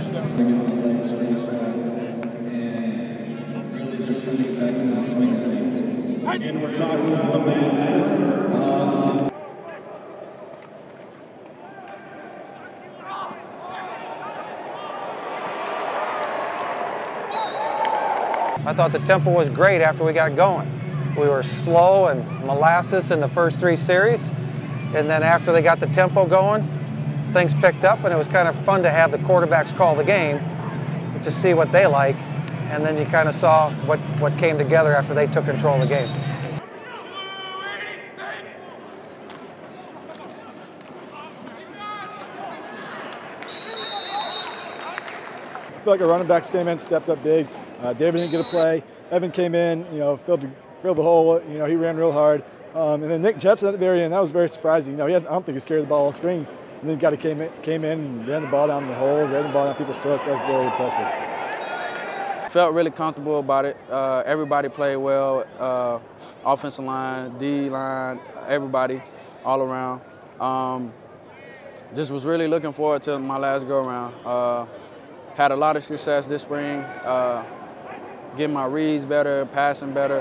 And really just back in the swing space. We're talking the I thought the tempo was great after we got going. We were slow and molasses in the first three series, and then after they got the tempo going, things picked up, and it was kind of fun to have the quarterbacks call the game to see what they like, and then you kind of saw what, what came together after they took control of the game. I feel like our running back came in, stepped up big. Uh, David didn't get a play. Evan came in, you know, filled, filled the hole. You know, he ran real hard. Um, and then Nick Jepsen at the very end, that was very surprising. You know, he has, I don't think he's carried the ball all spring. And then got came in, came in and ran the ball down the hole, ran the ball down people's throats. That was very impressive. Felt really comfortable about it. Uh, everybody played well. Uh, offensive line, D line, everybody, all around. Um, just was really looking forward to my last go around. Uh, had a lot of success this spring, uh, getting my reads better, passing better,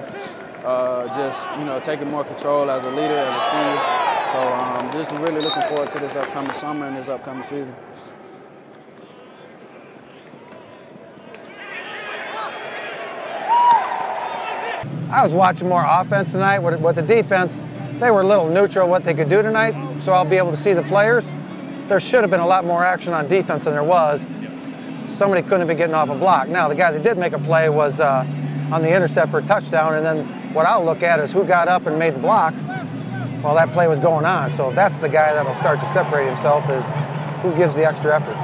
uh, just you know taking more control as a leader, as a senior. So um, just really looking forward to this upcoming summer and this upcoming season. I was watching more offense tonight. With, with the defense, they were a little neutral what they could do tonight, so I'll be able to see the players. There should have been a lot more action on defense than there was. Somebody couldn't have been getting off a block. Now, the guy that did make a play was uh, on the intercept for a touchdown, and then what I'll look at is who got up and made the blocks while that play was going on. So that's the guy that'll start to separate himself is who gives the extra effort.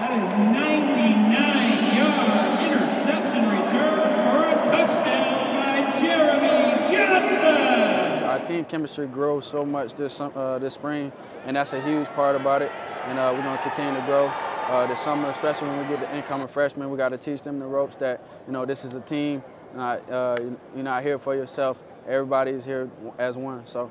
That is 99-yard interception return for a touchdown by Jeremy Johnson. Our team chemistry grows so much this uh, this spring, and that's a huge part about it. And uh, we're going to continue to grow uh, this summer, especially when we get the incoming freshmen. We got to teach them the ropes that you know this is a team. Not, uh, you're not here for yourself. Everybody is here as one. So.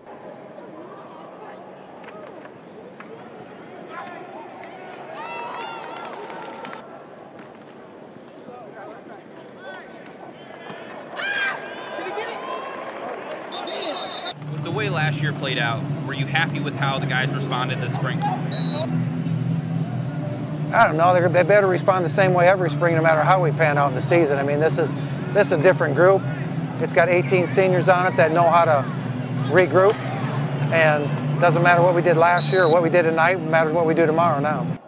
With the way last year played out, were you happy with how the guys responded this spring? I don't know. They're, better respond the same way every spring, no matter how we pan out in the season. I mean, this is this is a different group. It's got 18 seniors on it that know how to regroup, and doesn't matter what we did last year or what we did tonight. It matters what we do tomorrow now.